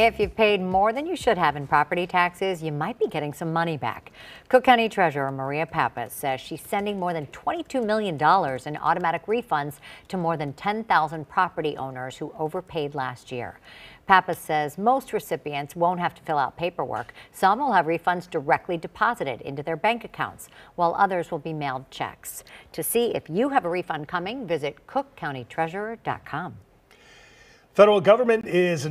If you've paid more than you should have in property taxes, you might be getting some money back. Cook County Treasurer Maria Pappas says she's sending more than $22 million in automatic refunds to more than 10,000 property owners who overpaid last year. Pappas says most recipients won't have to fill out paperwork. Some will have refunds directly deposited into their bank accounts, while others will be mailed checks. To see if you have a refund coming, visit cookcountytreasurer.com. Federal government is